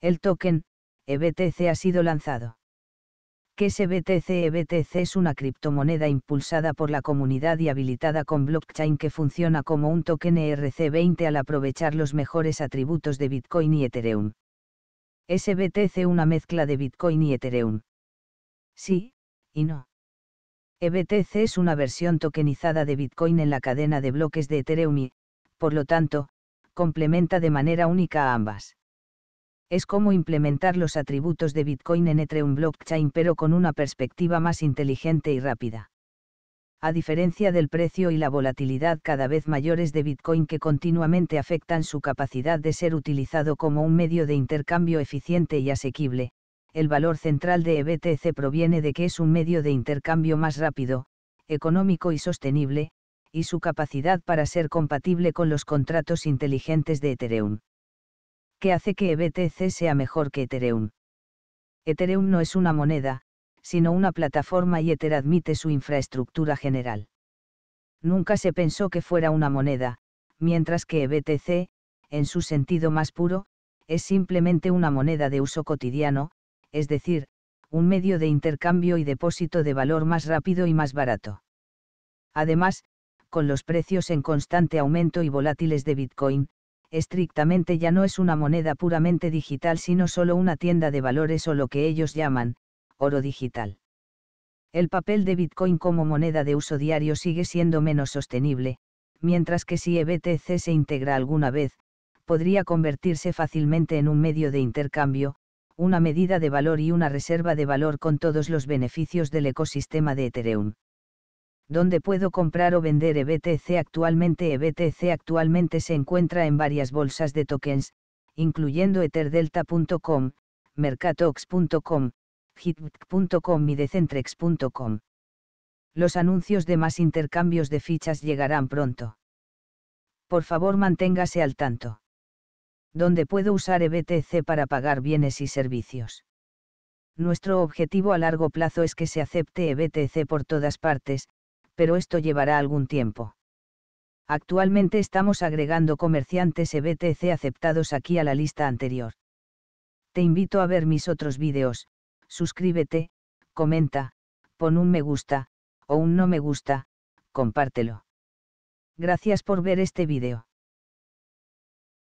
El token, EBTC ha sido lanzado. ¿Qué es EBTC? EBTC es una criptomoneda impulsada por la comunidad y habilitada con blockchain que funciona como un token ERC20 al aprovechar los mejores atributos de Bitcoin y Ethereum. ¿Es EBTC una mezcla de Bitcoin y Ethereum? Sí, y no. EBTC es una versión tokenizada de Bitcoin en la cadena de bloques de Ethereum y, por lo tanto, complementa de manera única a ambas. Es como implementar los atributos de Bitcoin en Ethereum blockchain pero con una perspectiva más inteligente y rápida. A diferencia del precio y la volatilidad cada vez mayores de Bitcoin que continuamente afectan su capacidad de ser utilizado como un medio de intercambio eficiente y asequible, el valor central de EBTC proviene de que es un medio de intercambio más rápido, económico y sostenible, y su capacidad para ser compatible con los contratos inteligentes de Ethereum. ¿Qué hace que EBTC sea mejor que Ethereum? Ethereum no es una moneda, sino una plataforma y Ether admite su infraestructura general. Nunca se pensó que fuera una moneda, mientras que EBTC, en su sentido más puro, es simplemente una moneda de uso cotidiano, es decir, un medio de intercambio y depósito de valor más rápido y más barato. Además, con los precios en constante aumento y volátiles de Bitcoin, estrictamente ya no es una moneda puramente digital sino solo una tienda de valores o lo que ellos llaman, oro digital. El papel de Bitcoin como moneda de uso diario sigue siendo menos sostenible, mientras que si EBTC se integra alguna vez, podría convertirse fácilmente en un medio de intercambio, una medida de valor y una reserva de valor con todos los beneficios del ecosistema de Ethereum. ¿Dónde puedo comprar o vender EBTC actualmente? EBTC actualmente se encuentra en varias bolsas de tokens, incluyendo etherdelta.com, mercatox.com, hitbit.com y decentrex.com. Los anuncios de más intercambios de fichas llegarán pronto. Por favor manténgase al tanto donde puedo usar EBTC para pagar bienes y servicios. Nuestro objetivo a largo plazo es que se acepte EBTC por todas partes, pero esto llevará algún tiempo. Actualmente estamos agregando comerciantes EBTC aceptados aquí a la lista anterior. Te invito a ver mis otros vídeos, suscríbete, comenta, pon un me gusta, o un no me gusta, compártelo. Gracias por ver este vídeo.